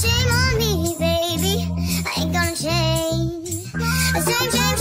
shame on me, baby. I ain't gonna change. Shame, shame,